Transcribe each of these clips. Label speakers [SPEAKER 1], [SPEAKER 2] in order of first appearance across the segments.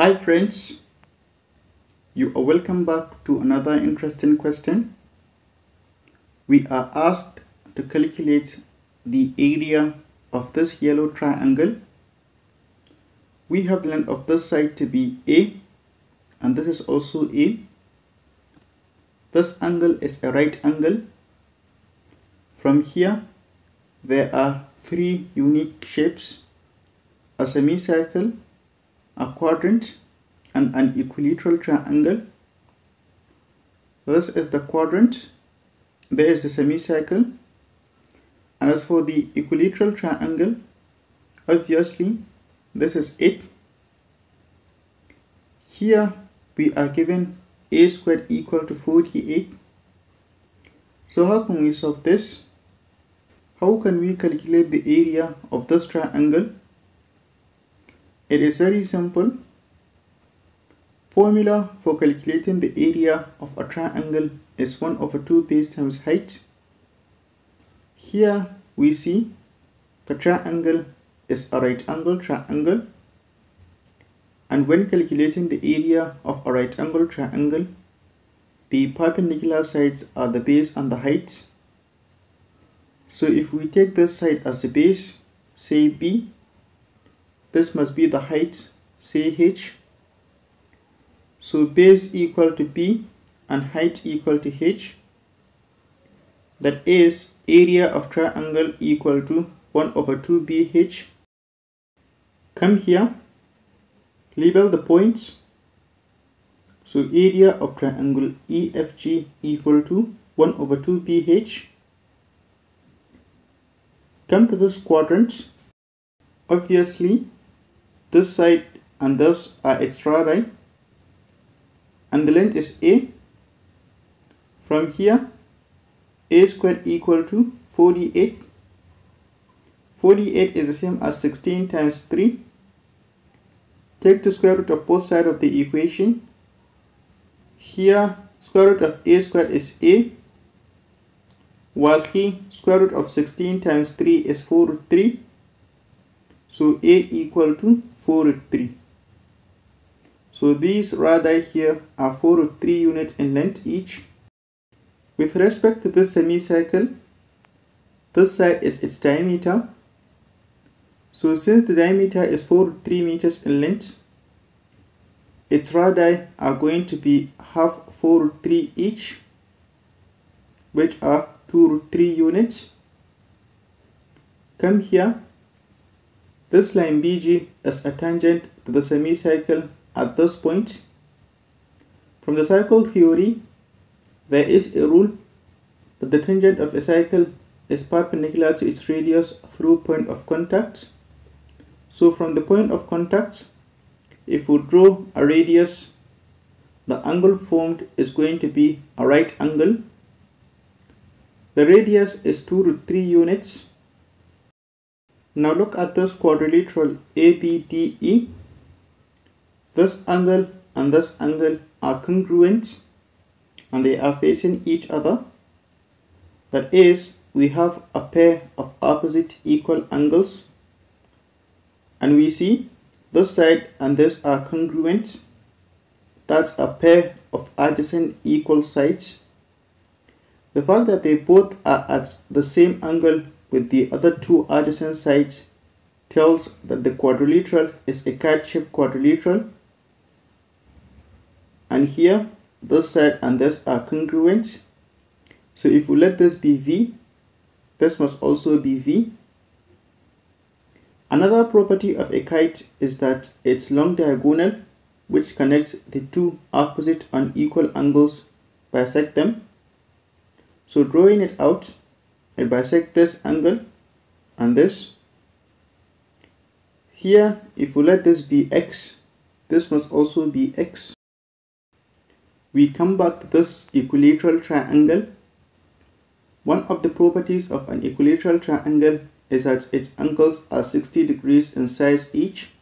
[SPEAKER 1] Hi friends, you are welcome back to another interesting question. We are asked to calculate the area of this yellow triangle. We have the length of this side to be A and this is also A. This angle is a right angle. From here, there are three unique shapes, a semicircle, a quadrant, and an equilateral triangle. This is the quadrant, there is the semicircle, and as for the equilateral triangle, obviously this is it. Here we are given a squared equal to 48. So how can we solve this? How can we calculate the area of this triangle? It is very simple. Formula for calculating the area of a triangle is 1 over 2 base times height. Here we see the triangle is a right angle triangle and when calculating the area of a right angle triangle the perpendicular sides are the base and the height so if we take this side as the base, say B, this must be the height, say H. So base equal to B and height equal to H. That is area of triangle equal to 1 over 2BH. Come here, label the points. So area of triangle EFG equal to 1 over 2BH come to this quadrant obviously this side and this are extra right? And the length is a. From here a squared equal to 48 48 is the same as 16 times 3 take the square root of both sides of the equation. Here square root of a squared is a while here square root of 16 times 3 is 4 root 3 so a equal to 4 root 3 so these radii here are 4 root 3 units in length each with respect to this semicircle this side is its diameter so since the diameter is 4 root 3 meters in length its radii are going to be half 4 root 3 each which are 2 root 3 units. Come here. This line BG is a tangent to the semicircle at this point. From the circle theory, there is a rule that the tangent of a circle is perpendicular to its radius through point of contact. So from the point of contact, if we draw a radius, the angle formed is going to be a right angle the radius is 2 root 3 units. Now look at this quadrilateral ABDE. This angle and this angle are congruent and they are facing each other. That is, we have a pair of opposite equal angles and we see this side and this are congruent. That's a pair of adjacent equal sides the fact that they both are at the same angle with the other two adjacent sides tells that the quadrilateral is a kite-shaped quadrilateral. And here this side and this are congruent. So if we let this be v this must also be v. Another property of a kite is that its long diagonal which connects the two opposite unequal angles bisect them. So drawing it out, I bisect this angle and this. Here, if we let this be x, this must also be x. We come back to this equilateral triangle. One of the properties of an equilateral triangle is that its angles are 60 degrees in size each.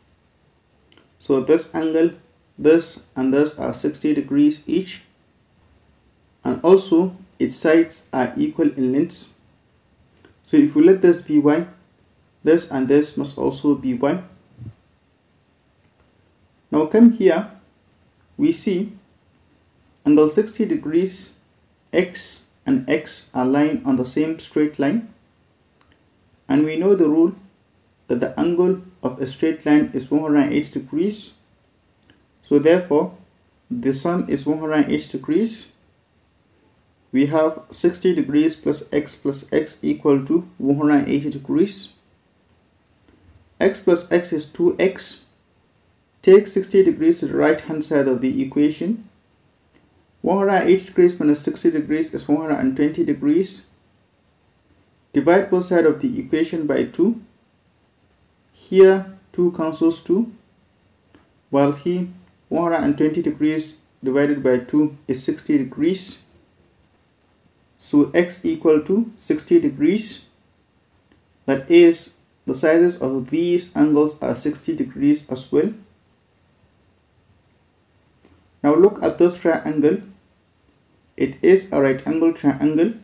[SPEAKER 1] So this angle, this and this are 60 degrees each. And also its sides are equal in length. So if we let this be y, this and this must also be y. Now come here, we see angle 60 degrees x and x are lying on the same straight line. And we know the rule that the angle of a straight line is 180 degrees. So therefore the sum is 180 degrees we have 60 degrees plus x plus x equal to 180 degrees. X plus x is 2x take 60 degrees to the right hand side of the equation. 180 degrees minus 60 degrees is 120 degrees. Divide both sides of the equation by 2 here 2 cancels 2 while here 120 degrees divided by 2 is 60 degrees so x equal to 60 degrees. That is the sizes of these angles are 60 degrees as well. Now look at this triangle. It is a right angle triangle.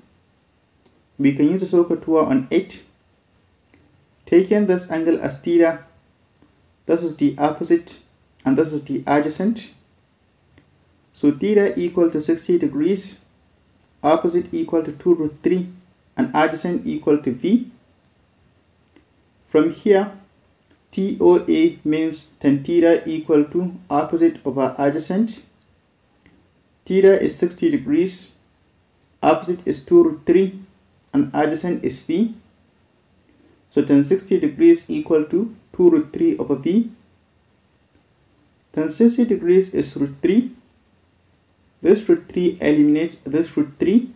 [SPEAKER 1] We can use a SOHCAHTOA on it. Taking this angle as theta this is the opposite and this is the adjacent. So theta equal to 60 degrees opposite equal to 2 root 3 and adjacent equal to v. From here TOA means tan theta equal to opposite over adjacent. Theta is 60 degrees opposite is 2 root 3 and adjacent is v. So tan 60 degrees equal to 2 root 3 over v. Tan 60 degrees is root 3. This root 3 eliminates this root 3.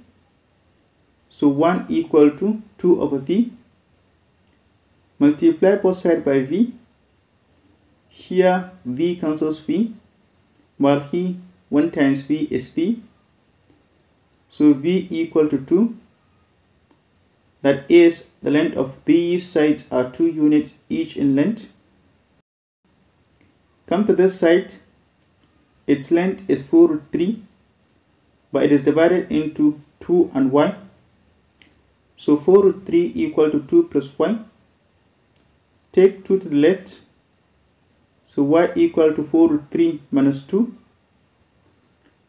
[SPEAKER 1] So 1 equal to 2 over v. Multiply both sides by v. Here v cancels v. While here 1 times v is v. So v equal to 2. That is the length of these sides are 2 units each in length. Come to this side. Its length is 4 root 3, but it is divided into 2 and y. So 4 root 3 equal to 2 plus y. Take 2 to the left. So y equal to 4 root 3 minus 2.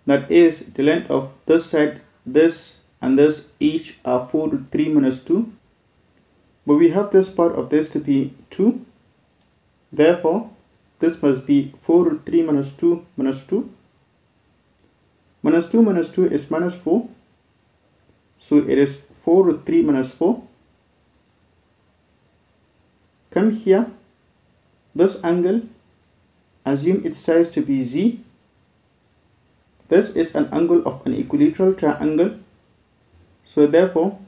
[SPEAKER 1] That is the length of this side, this and this each are 4 root 3 minus 2. But we have this part of this to be 2. Therefore, this must be 4 root 3 minus 2 minus 2. Minus 2 minus 2 is minus 4. So it is 4 root 3 minus 4. Come here. This angle, assume its size to be z. This is an angle of an equilateral triangle. So therefore,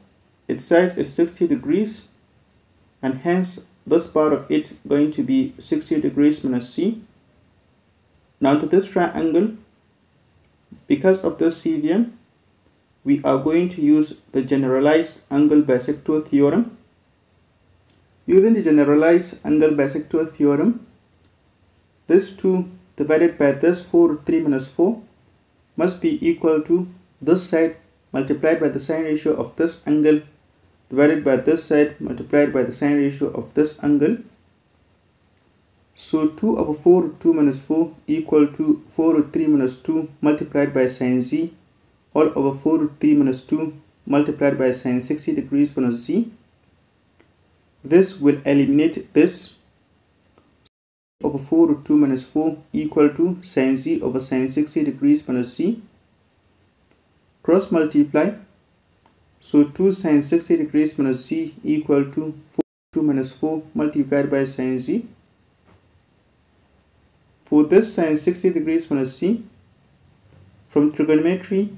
[SPEAKER 1] its size is 60 degrees and hence this part of it going to be 60 degrees minus c. Now to this triangle, because of this cevian, we are going to use the generalized angle bisector theorem. Using the generalized angle bisector theorem, this 2 divided by this 4 3 minus 4 must be equal to this side multiplied by the sine ratio of this angle divided by this side multiplied by the sine ratio of this angle. So 2 over 4 root 2 minus 4 equal to 4 root 3 minus 2 multiplied by sine z all over 4 root 3 minus 2 multiplied by sine 60 degrees minus z. This will eliminate this over 4 root 2 minus 4 equal to sine z over sine 60 degrees minus z. Cross multiply so 2 sine 60 degrees minus z equal to 4 2 minus 4 multiplied by sine z. For this sine 60 degrees minus c, from trigonometry,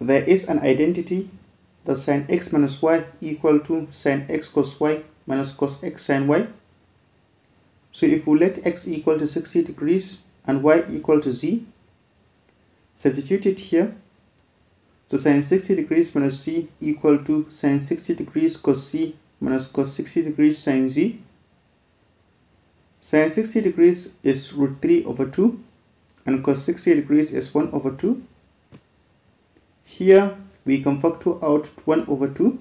[SPEAKER 1] there is an identity that sine x minus y equal to sine x cos y minus cos x sine y. So if we let x equal to 60 degrees and y equal to z, substitute it here so sine 60 degrees minus c equal to sine 60 degrees cos c minus cos 60 degrees sine z. Sine 60 degrees is root 3 over 2 and cos 60 degrees is 1 over 2. Here we can factor out 1 over 2.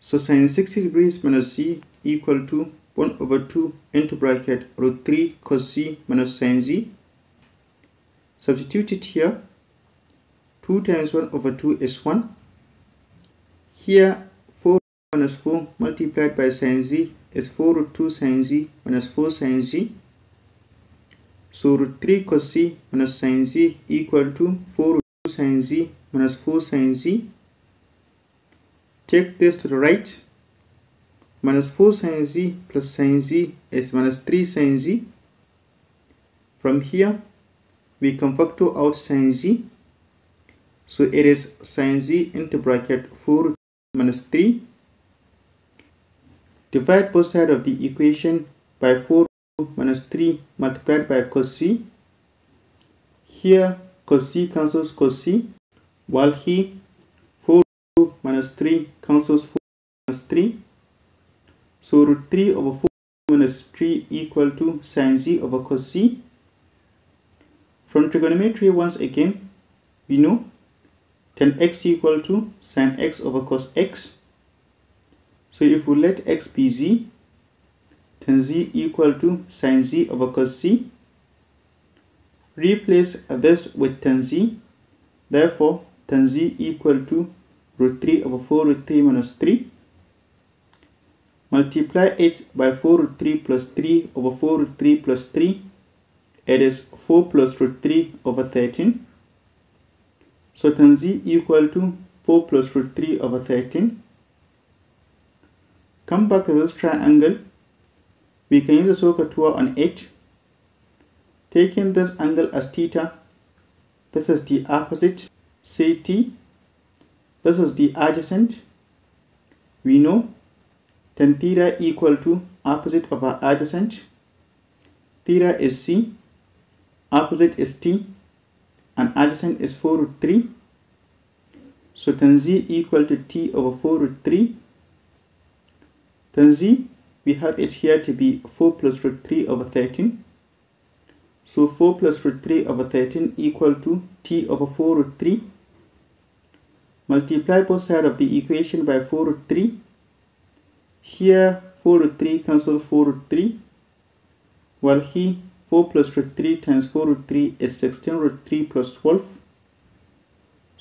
[SPEAKER 1] So sine 60 degrees minus c equal to 1 over 2 into bracket root 3 cos z minus sin z. Substitute it here. 2 times 1 over 2 is 1. Here 4 minus 4 multiplied by sin z is 4 root 2 sin z minus 4 sin z. So root 3 cos z minus sin z equal to 4 root 2 sin z minus 4 sin z. Take this to the right minus 4 sin z plus sin z is minus 3 sin z. From here, we can factor out sin z. So it is sin z into bracket 4 minus 3. Divide both sides of the equation by 4 minus 3 multiplied by cos z. Here, cos z cancels cos z, while here, 4 minus 3 cancels 4 minus 3. So root 3 over 4 minus 3 equal to sin z over cos z. From trigonometry once again, we know tan x equal to sin x over cos x. So if we let x be z, tan z equal to sin z over cos z. Replace this with tan z. Therefore, tan z equal to root 3 over 4 root 3 minus 3 multiply it by 4 root 3 plus 3 over 4 root 3 plus 3 it is 4 plus root 3 over 13 so tan z equal to 4 plus root 3 over 13 come back to this triangle we can use a SOHCAHTOA on it taking this angle as theta this is the opposite ct this is the adjacent we know tan theta equal to opposite of our adjacent. Theta is C, opposite is T, and adjacent is 4 root 3. So tan Z equal to T over 4 root 3. Tan Z, we have it here to be 4 plus root 3 over 13. So 4 plus root 3 over 13 equal to T over 4 root 3. Multiply both sides of the equation by 4 root 3 here 4 root 3 cancel 4 root 3 while here 4 plus root 3 times 4 root 3 is 16 root 3 plus 12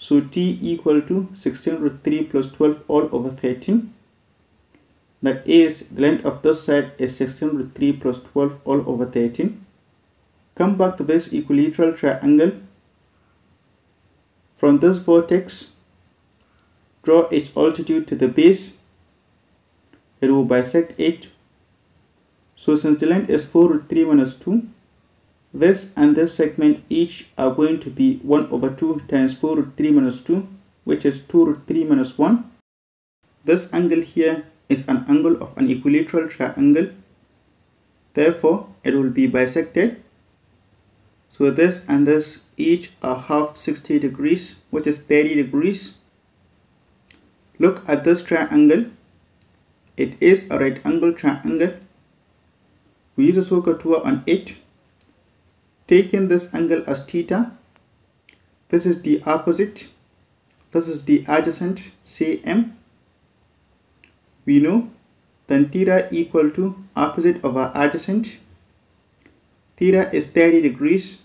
[SPEAKER 1] so t equal to 16 root 3 plus 12 all over 13 that is the length of this side is 16 root 3 plus 12 all over 13 come back to this equilateral triangle from this vertex draw its altitude to the base it will bisect it. So since the length is 4 root 3 minus 2, this and this segment each are going to be 1 over 2 times 4 root 3 minus 2, which is 2 root 3 minus 1. This angle here is an angle of an equilateral triangle. Therefore, it will be bisected. So this and this each are half 60 degrees, which is 30 degrees. Look at this triangle it is a right angle triangle. We use a SOHCAHTOA on it. Taking this angle as theta, this is the opposite, this is the adjacent, CM. We know tan theta equal to opposite of our adjacent. Theta is 30 degrees,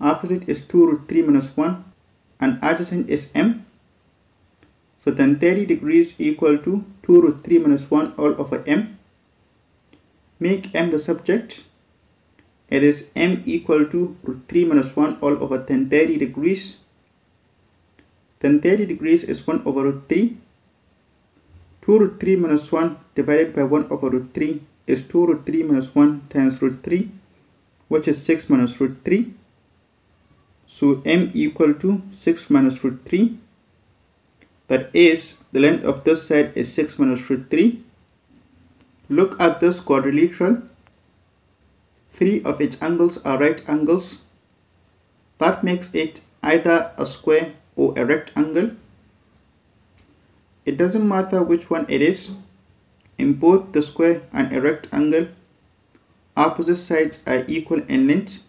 [SPEAKER 1] opposite is 2 root 3 minus 1, and adjacent is m. So tan 30 degrees equal to 2 root 3 minus 1 all over m. Make m the subject. It is m equal to root 3 minus 1 all over 10 30 degrees. Tan 30 degrees is 1 over root 3. 2 root 3 minus 1 divided by 1 over root 3 is 2 root 3 minus 1 times root 3 which is 6 minus root 3. So m equal to 6 minus root 3 that is, the length of this side is 6 minus root 3. Look at this quadrilateral. Three of its angles are right angles. That makes it either a square or a rectangle. It doesn't matter which one it is. In both the square and a rectangle, opposite sides are equal in length.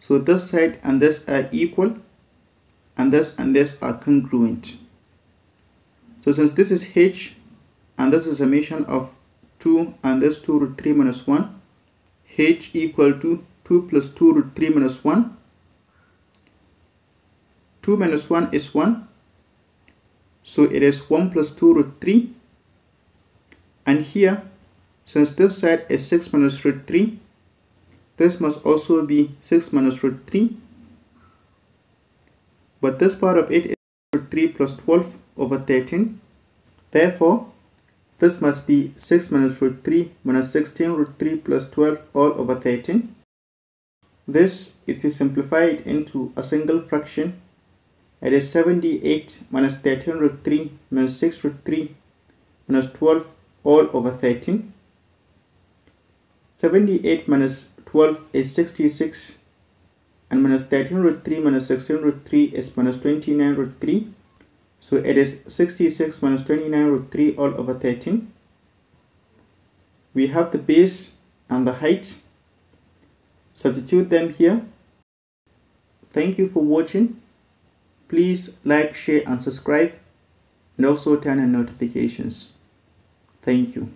[SPEAKER 1] So this side and this are equal and this and this are congruent. So since this is h and this is a summation of 2 and this 2 root 3 minus 1 h equal to 2 plus 2 root 3 minus 1 2 minus 1 is 1 so it is 1 plus 2 root 3 and here since this side is 6 minus root 3 this must also be 6 minus root 3 but this part of it is root 3 plus 12 over 13 therefore this must be 6 minus root 3 minus 16 root 3 plus 12 all over 13. This, if you simplify it into a single fraction, it is 78 minus 13 root 3 minus 6 root 3 minus 12 all over 13. 78 minus 12 is 66 and minus 13 root 3 minus 16 root 3 is minus 29 root 3 so it is 66 minus 29 root 3 all over 13. We have the base and the height. Substitute them here. Thank you for watching. Please like, share and subscribe and also turn on notifications. Thank you.